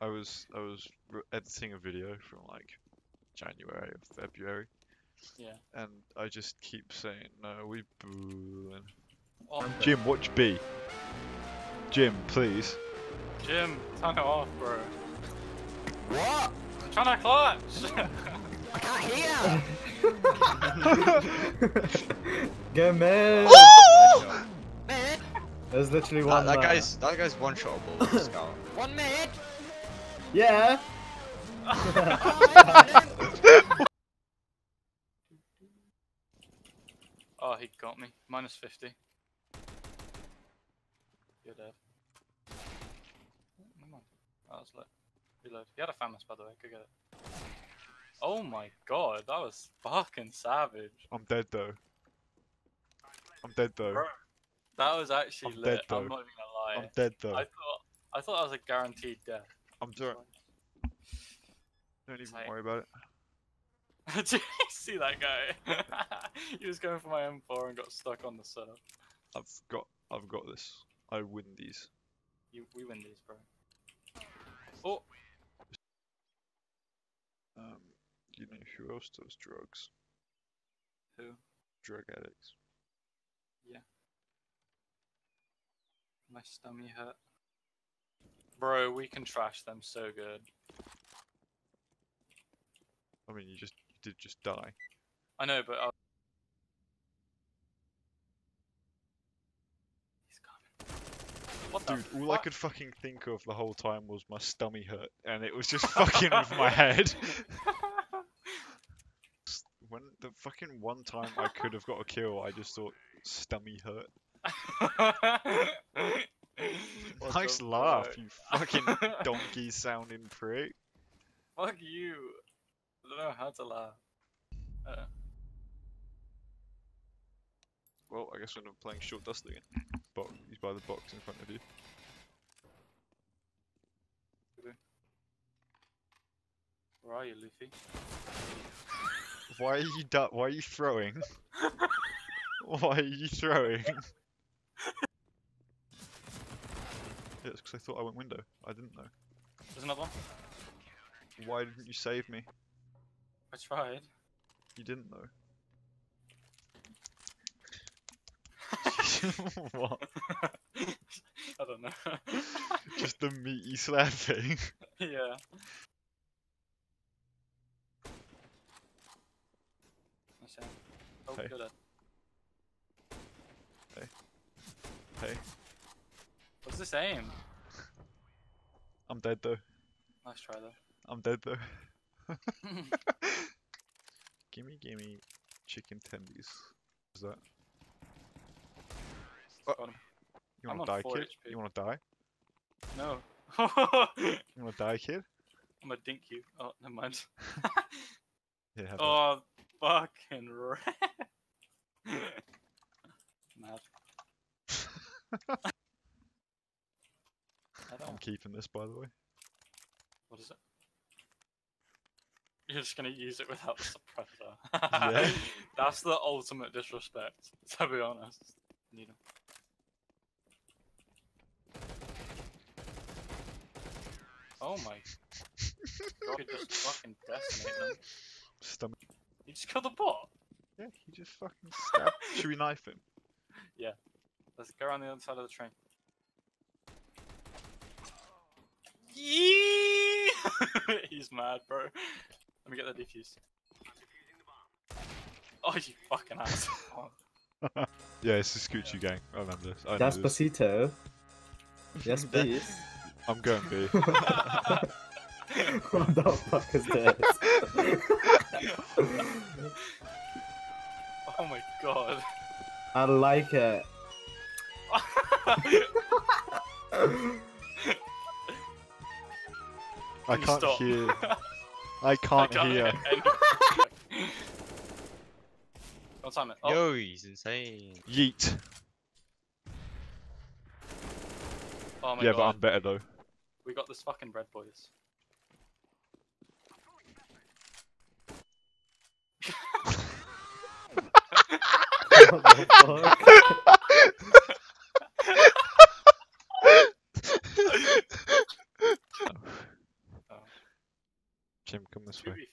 I was I was editing a video from like January or February, Yeah. and I just keep saying no, we boo. And... Oh, Jim, watch B. Jim, please. Jim, turn it off, bro. What? I'm trying to clutch. I can't hear. Go man! Man, There's literally That, one. that there. guy's that guy's one shotable with one minute. Yeah. oh, he got me. Minus 50. You're dead. Oh, Never mind. That was lit. Reload. He had a FAMAS, by the way. Go get it. Oh my god, that was fucking savage. I'm dead though. I'm dead though. Bro, That was actually I'm lit. dead, I'm though. not even gonna lie. I'm dead though. I thought I thought that was a guaranteed death. I'm sorry. Don't even Like- worry about it. Did you see that guy? he was going for my M4 and got stuck on the surf. I've got I've got this. I win these. You, we win these, bro. Oh, Um, you know who else does drugs? who? Drug addicts. Yeah. My stomach hurt. Bro, we can trash them so good. I mean, you just you did just die. I know, but i he's coming. What the Dude, all I could fucking think of the whole time was my stomach hurt, and it was just fucking with my head. When the fucking one time I could have got a kill, I just thought stomach hurt. Nice laugh, fuck? you fucking donkey sounding prick. Fuck you. I don't know how to laugh. Uh, Well, I guess we're not playing short dust again. But he's by the box in front of you. where are you, Luffy? Why are you du- Why are you throwing? Why are you throwing? Yeah, it's 'cause I thought I went window. I didn't know. There's another one. Why didn't you save me? I tried. You didn't know. what? I don't know. Just the meaty slapping. yeah. Nice aim. Oh, Hey. good. hey, What's this aim? I'm dead though. Nice try though. I'm dead though. gimme, gimme, chicken tendies. Is that? Oh. Got. You wanna die, kid? HP. You wanna die? No. You wanna die, kid? I'm gonna dink you. Oh, never mind. Yeah. that. oh, fucking rat. Mad. Keeping this, by the way. What is it? You're just gonna use it without the suppressor. Yeah. That's the ultimate disrespect, to be honest. Need 'em. Oh my god, you just fucking decimate them. Stomach. You just killed the bot? Yeah, he just fucking stabbed. Should we knife him? Yeah. Let's go around the other side of the train. He's mad, bro. Let me get the defuse. Oh, you fucking ass. Yeah, it's the Scoochie gang. I remember this. I know this. Despacito. Yes, please. I'm going B. what the fuck is this? oh my god. I like it. I Can you can't stop? hear. I can't, I hear. any- Don't time it. Oh, Yo, he's insane. Yeet. oh my Yeah, god. but I'm better though. We got this fucking bread, boys. What the fuck? Jim, come this way. be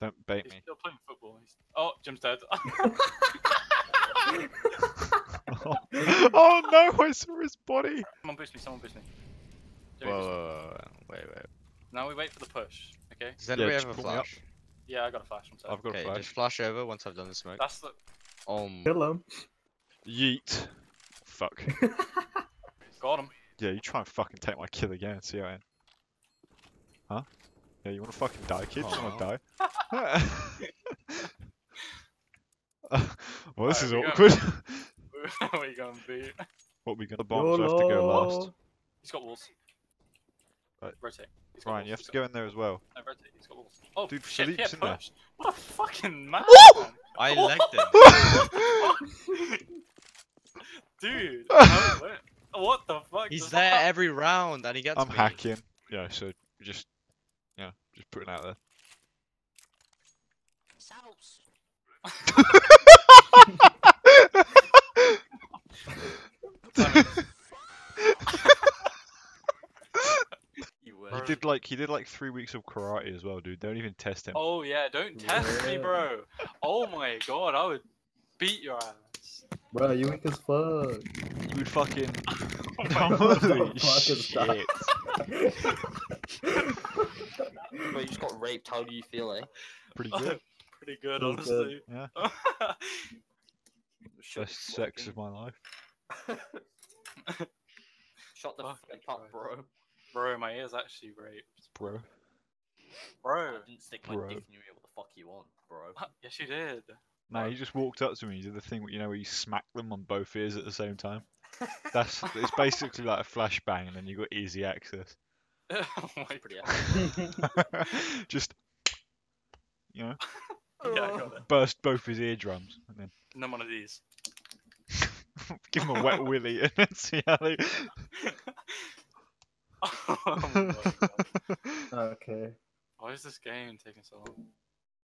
Don't bait he's me. still playing football. He's... Oh, Jim's dead. oh no! I saw his body. someone boost me. Someone boost me. Whoa, Jimmy, whoa, whoa, whoa, wait, wait. Now we wait for the push. Okay. Does anybody just have a pop flash? Yeah, I got a flash. I'm sorry. I've got Okay, a flash. just flash over once I've done the smoke. That's the. Um, Kill him. Yeet. Fuck. Got him. Yeah, you try and fucking take my kill again and see how I end. Huh? Yeah, you wanna fucking die, kid? You wanna die? well, this Alright, is we go. awkward. Where you going, B? what we gonna bomb? So I have to go last. YOLO. He's got walls. Right. Rotate. He's Ryan, walls, you have he's to got- go in there as well. No, rotate. He's got walls. Oh, Dude, shit, Philippe's yeah, in there. What a fucking man. I legged him. Dude. how- what- What the fuck? He's there that- every round and he gets I'm me. hacking. Yeah, so just yeah, just putting out there. Sauce. You He were. did like he did like three weeks of karate as well, dude. Don't even test him. Oh yeah, don't test me, bro. Oh my god, I would beat your ass. Bro, you weak as fuck. You would fucking Oh my What the holy fuck is that? shit. Wait, you just got raped. How do you feel, eh? Pretty good. Pretty good, Feels honestly. Yeah. Shut Best sex of my life. Shut the fuck up, bro. bro, my ear's actually raped. Bro. Bro. I didn't stick my Bro. dick in your ear. What the fuck you want, bro? yes, you did. No, he just walked up to me. He did the thing, you know, where you smack them on both ears at the same time. That's it's basically like a flashbang, and then you got easy access. oh my god. just, you know, Yeah, I got it. burst both his eardrums, and then And then one of these. give him a wet willy, and then see how they. oh my god. Okay. Why is this game taking so long?